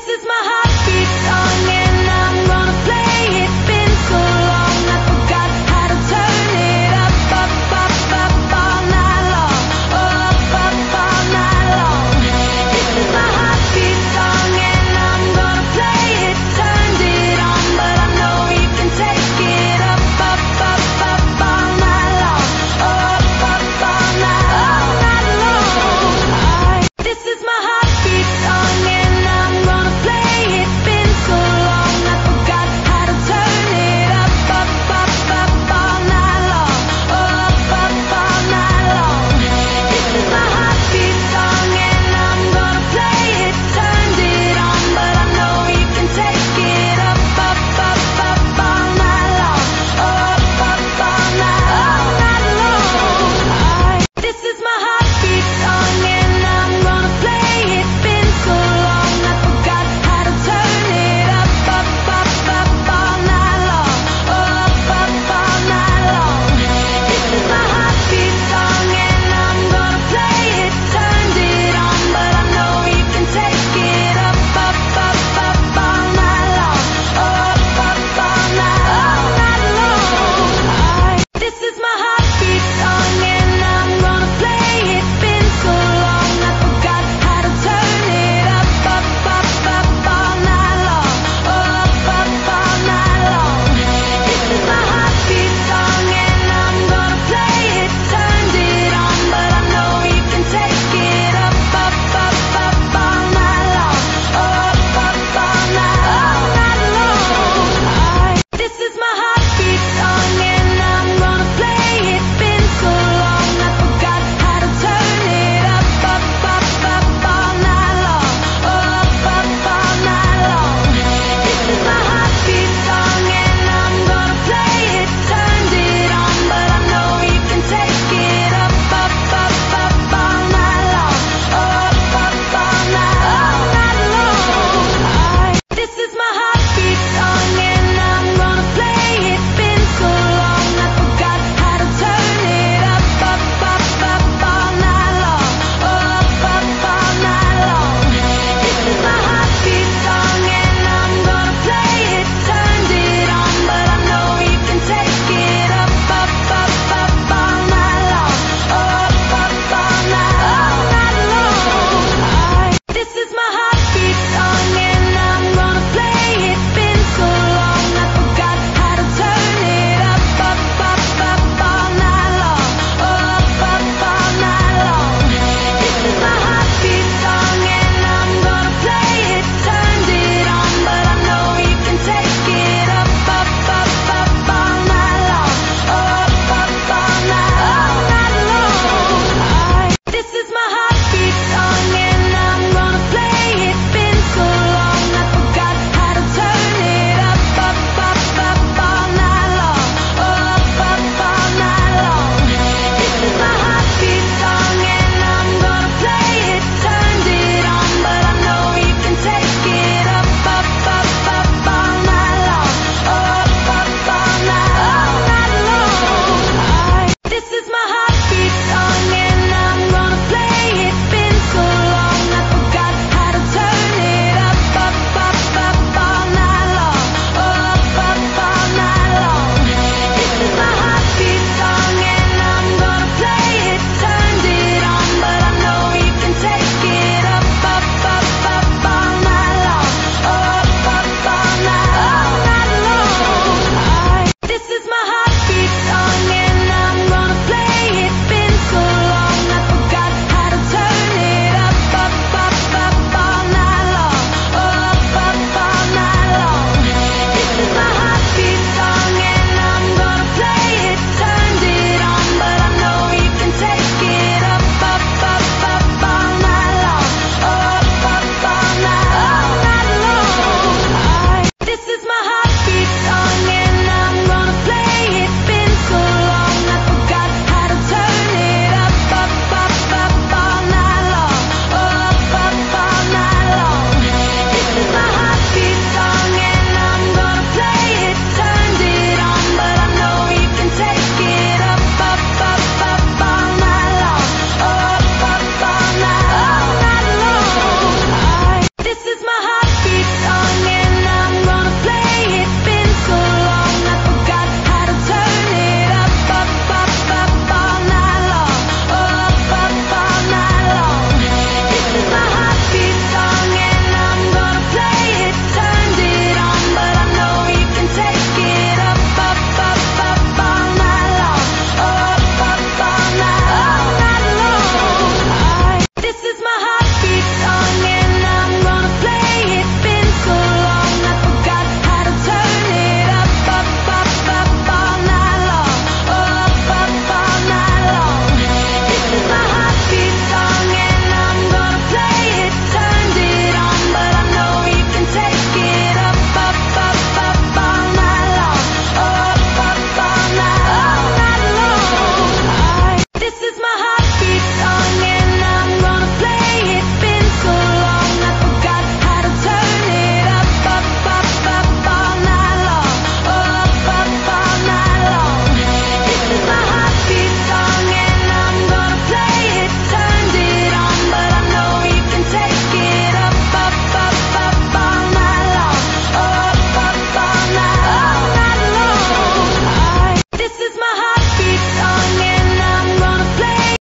This is my heart.